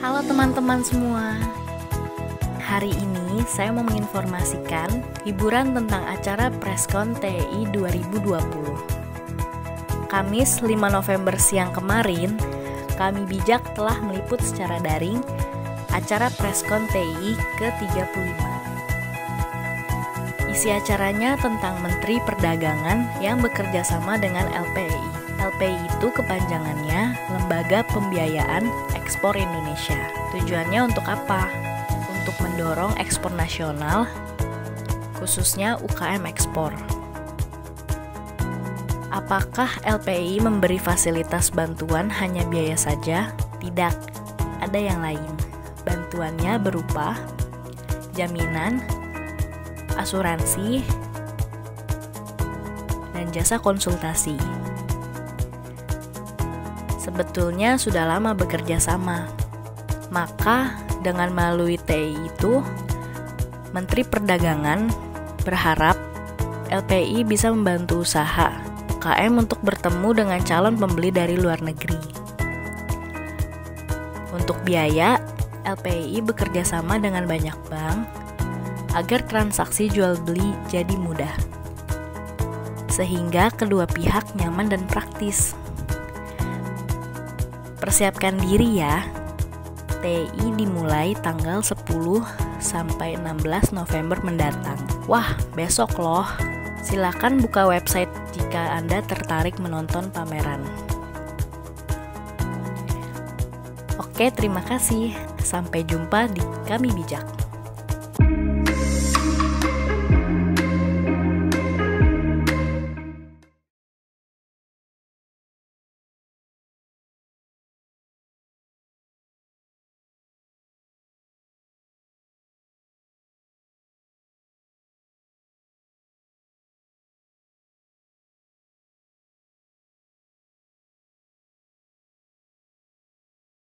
Halo teman-teman semua. Hari ini saya mau menginformasikan hiburan tentang acara Preskon TI 2020. Kamis 5 November siang kemarin, kami bijak telah meliput secara daring acara Preskon TI ke-35. Isi acaranya tentang Menteri Perdagangan yang bekerja sama dengan LPI. LPI itu kepanjangannya Lembaga Pembiayaan Ekspor Indonesia. Tujuannya untuk apa? Untuk mendorong ekspor nasional, khususnya UKM ekspor. Apakah LPI memberi fasilitas bantuan hanya biaya saja? Tidak, ada yang lain. Bantuannya berupa jaminan, asuransi, dan jasa konsultasi sebetulnya sudah lama bekerja sama. Maka dengan melalui TI itu, Menteri Perdagangan berharap LPI bisa membantu usaha UKM untuk bertemu dengan calon pembeli dari luar negeri. Untuk biaya, LPI bekerja sama dengan banyak bank agar transaksi jual beli jadi mudah. Sehingga kedua pihak nyaman dan praktis. Persiapkan diri ya. TI dimulai tanggal 10 sampai 16 November mendatang. Wah, besok loh. Silakan buka website jika Anda tertarik menonton pameran. Oke, terima kasih. Sampai jumpa di Kami Bijak.